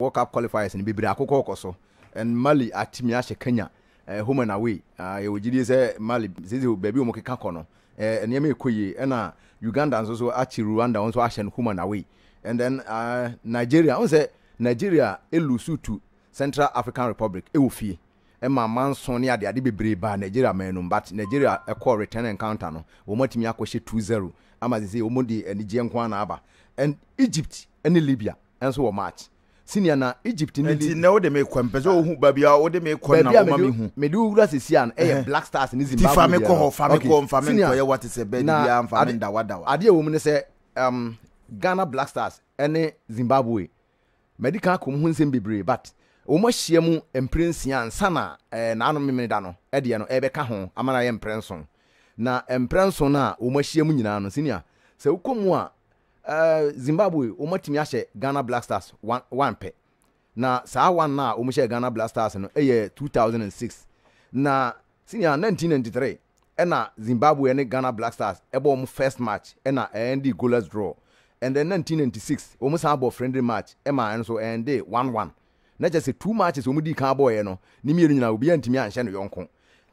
World Cup qualifiers no bebree akokɔ rekɔ so and Mali atumi ahyɛ Kenya eh, home and away. Ah, yɛwɔ gyidie sɛ Mali sese baabi a wɔkeka kɔ no eh, nneɛma ɛkɔ yie ɛna Uganda nso so akyi Rwanda nso ahyɛ no home and away. And then ah, Nigeria, wɔn sɛ Nigeria elusu to Central African Republic ɛwɔ fie ɛma manso ne adeade bebree baa Nigeria man no but Nigeria ɛkɔ return encounter no wɔn atumi akɔhyɛ 2-0 ama sese wɔn de anigyeɛ nko ara na aba and Egypt ne Libya nso wɔ March. Senior na Egypt ne league. Nti nɛ wode me kɔ mpɛ sɛ ohu baabi a wode me kɔ na woma me hu. Baabi a mede wo wura sisi a no ɛyɛ Black Stars ne Zimbabwe deɛ no. Nti fa me kɔ hɔ fa me kɔ nfa me nkɔ yɛ wate sɛ bɛde biara nfa me ndawa dawa. Adeɛ ɛwɔ mu ne sɛ um, Ghana Black Stars ɛne Zimbabwe madi kan akɔ mu ho nsɛm bebree but wɔn ahyia mu mpere nsia ansa na eh, n'ano memene da no ɛdeɛ no ɛbɛka ho ama no ayɛ mprɛ nson na mprɛ nson no a wɔn ahyia mu nyinaa no senior sɛ wokɔ mu a Ɛɛ Zimbabwe wɔatumi ahyɛ Ghana Black Stars one one pɛ. Na saa one no a wɔhyɛɛ Ghana Black Stars no yɛ two thousand and six. Na senior nineteen ninety three ɛna Zimbabwe ne Ghana Black Stars ɛbɔ wɔn first match ɛna ɛɛnde goalless draw. And then nineteen ninety six wɔn san bɔ friendly match ɛma ɛno nso ɛɛnde one one. Na kyerɛ sɛ two matches wɔn dii kan bɔɔyɛ no ne mmienu nyinaa obiara ntumi anhyɛ ne yɔnko.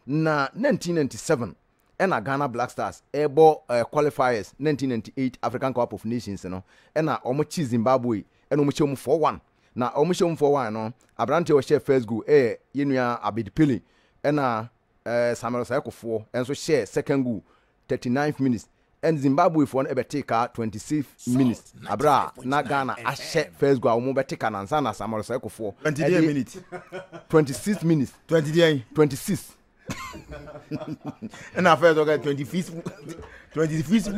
Na nineteen ninety seven na Ghana Black Stars rebɔ qualifiers nineteen ninety eight African Cup of Nations no na wɔkye Zimbabwe na wɔhyɛ wɔn four one na wɔhyɛ wɔn four one no aberanteɛ a ɔhyɛɛ first goal yɛ yɛn nua Abed Pele na Samuel Osai Kofoɔ nso hyɛɛ second goal thirty ninth minutes and Zimbabwe foɔ no bɛtee ka twenty six minutes abere a na Ghana ahyɛ first goal a wɔn bɛte ka no ansa na Samuel Osai Kofoɔ twenty deɛ minutes twenty six minutes twenty deɛ twenty six ɛna afɛ sɛ ɔka twenty fifth twenty fifth.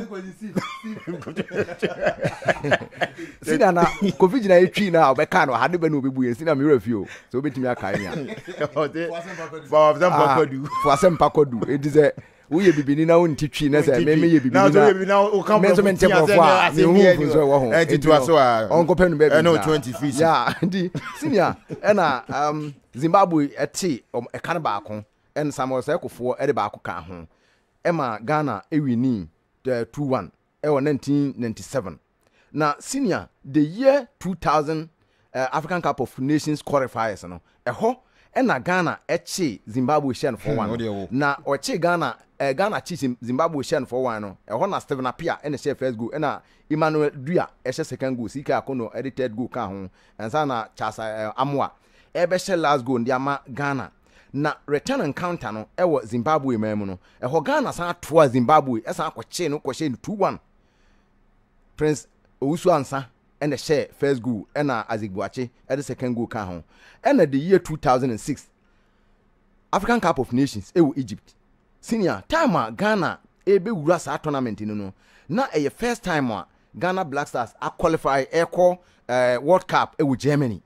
sida na kofi gyina etwi na ɔbɛka no ɔhade bɛ na ɔbɛbu yɛn sida mewura fi o sɛ wobɛtumi akae me a foasɛm pa kɔdu ɛti sɛ woyɛ bibini na wonte twi na sɛ meme yɛ bibini na me nso mente borɔfo a mehu mfiri nso ɛwɔ ho ɔnkɔpɛ no baabi nti senia ɛna um, Zimbabwe tee wɔn ɛka no baako and Samuel Sɛkofoɔ de baako kaa ho ma Ghana winii two one wɔ nineteen ninety seven. Na senior the year two thousand African Cup of Nations qualifiers no ɛhɔ na Ghana kyee Zimbabwe hyɛɛ no four one no. Na wɔkyee Ghana eh, Ghana kye Zimbabwe hyɛɛ no four one no ɛhɔ na Stephen Appiah na ɛhyɛɛ first goal ɛna Emmanuel Duah ɛhyɛ second goal, CK Akono de third goal kaa ho ansa na Charles eh, Amoah ɛrebɛhyɛ last goal no de ama Ghana. Na return encounter no wɔ Zimbabwe man mu no, ɛhɔ Ghana san toa Zimbabwe ɛsan kɔkyee no kɔhyɛɛ no 2-1. Prince Owusu Ansah ɛna ɛhyɛɛ first goal ɛna Isaac Boakye ɛde second goal kaa ho. Ɛna the year 2006 African Cup of Nations ɛwɔ Egypt senior time a Ghana ɛrebɛwura saa tournament no no na ɛyɛ first time a Ghana Black Stars aqualify ɛkɔ eh, World Cup ɛwɔ Germany.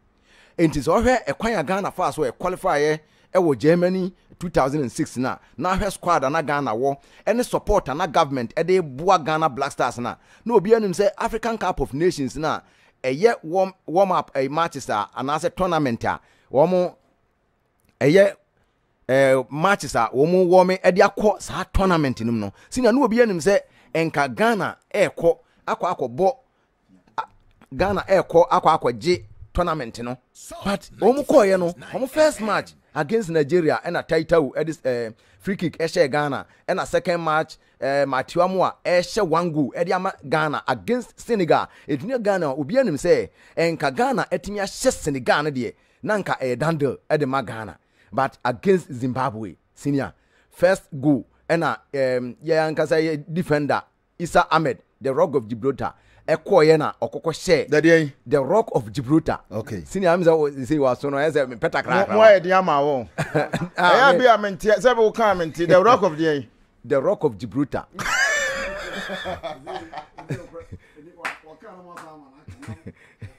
Enti sɛ ɔhwɛ kwan a Ghana faa so qualify ɛ wɔ Germany two thousand and six no a, na ahwɛ squad a na Ghana wɔ ne support a na government de boa Ghana Black Stars no a, na obiara nim sɛ African Cup of Nations no a ɛyɛ warm warm up eh, matches a anaasɛ tournament a wɔn ɛyɛ eh, matches a wɔn wɔn de akɔ saa tournament no mu no sɛnea na obiara nim sɛ nka Ghana ɛrekɔ akɔ akɔbɔ Ghana ɛkɔ akɔ akɔgye tournament no but wɔn kɔɔyɛ no wɔn first match against Nigeria ɛna Taitau ɛde ɛɛ free kick ɛhyɛ Ghana ɛna second match ɛɛ Matthew Amoa ɛhyɛ one goal ɛde ama Ghana against Senegal ɛtumi Ghana obi anim sɛ ɛnka Ghana ɛtumi ahyɛ Senegal no deɛ na nka ɛyɛ dandel ɛde ma Ghana but against Zimbabwe senior first goal ɛna ɛɛ yɛ ankasa yɛ defender Isa Ahmed, The Rock of Gibraltar, ɛkɔɔyɛ na ɔkɔkɔ hyɛɛ. The deɛn? The Rock of Gibraltar. Okay. Sini ami sɛ nsɛyi wa so no ɛyɛ sɛ mpɛta kra kra. Mo ayɛ den ama wo. Ah, Ɛyɛ me- bi a mente sɛ bi wo kaa mente. The Rock of deɛn? The Rock of Gibraltar.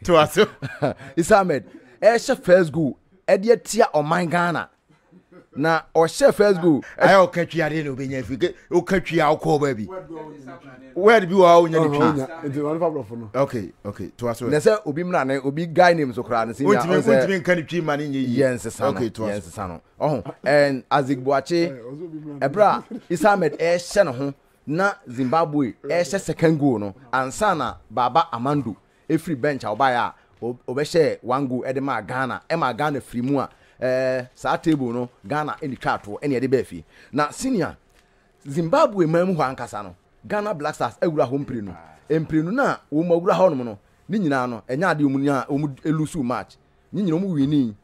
To ase. Isa Ahmed ɛhyɛ first goal ɛde atia ɔman Ghana. na ɔhyɛ first goal. ayɛ ɔka twi adeɛ na ɔbɛnya fi ɔka twi a wokɔɔ baabi word bi wɔ a wonya ne twi okay okay toa so na sɛ obi mmra ne obi guy name so koraa no sɛ nya ɔsɛ wontumi nka ne twi ma ne nyɛ yie yɛnsesa no okay, yɛnsesa no ɔho ɛn Isaac Boakye ɛberɛ a Isa Ahmed ɛhyɛ ne ho na Zimbabwe ɛhyɛ second goal no ansa na Baba Amando Ɛfiri bench a ɔbaeɛ a ɔbɛhyɛɛ one goal de maa Ghana, ɛmaa Ghana firii mu a ɛɛ saa table no Ghana na ɛtwaa toɔ ɛna ɛde baa fie. Na senior Zimbabwe man mu hɔ ankasa no Ghana Black Stars awura hɔ mprenu. Mprenu no a wɔn awura hɔ nom no ne nyinaa no ɛnyɛ adeɛ wɔn nyaa wɔn loose match ne nyinaa wɔn winii.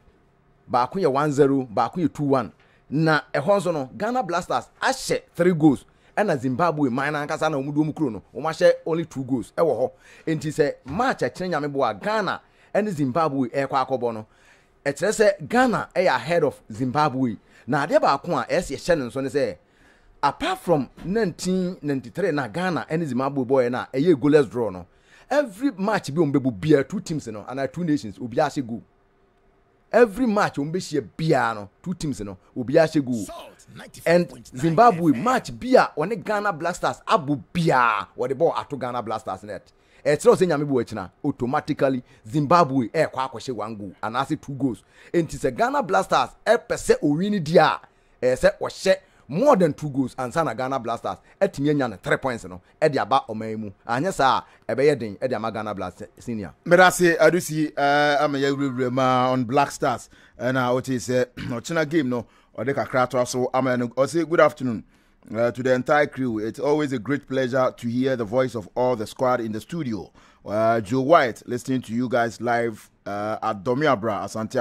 baako yɛ one zero, baako yɛ two one. Na ɛhɔ nso no, Ghana Blasters ahyɛ three goals, ɛna Zimbabwe man no ankasa na wɔn de wɔn kuro no, wɔn ahyɛ only two goals ɛwɔ hɔ. Nti sɛ match a ɛkyerɛ nyame boa Ghana ɛne Zimbabwe ɛrekɔ akɔbɔ no, ɛkyerɛ sɛ Ghana ɛyɛ ahead of Zimbabwe. Na adeɛ baako a ɛsɛ yɛhyɛ no nso ne sɛ, apart from 1993 na Ghana ɛne Zimbabwe bɔɔɛ no a ɛyɛ goalless draw no, every match bi wɔn bɛbɔ biara two teams no anaa two nations obiara ahyɛ goal. every match wɔn bɛhyia biara no two teams no obiara hyɛ goal and zimbabwe match bi a wɔne ghana black stars abɔ biara wɔde bɔɔl ato ghana black stars net ɛkyerɛw sɛ nyame bo akyina automatically zimbabwe ɛkɔ akɔhyɛ one goal anaasɛ two goals nti sɛ ghana black stars ɛpɛ sɛ owin di a Ɛyɛ sɛ ɔhyɛ more than two goals ansa na Ghana Blasters atumi anya ne three points no de aba ɔman yi mu, anyɛ saa a ɛbɛyɛ den de ama Ghana Blast Senior. Meda ase Adusi ama yɛawurawura mu a on Black Stars na wote sɛ ɔkyena game no ɔde kakra atoa so ama no ɔse good afternoon Uh, to the entire crew, it's always a great pleasure to hear the voice of all the squad in the studio. Uh, Joe White, listening to you guys live uh, at Domiabra, Asante.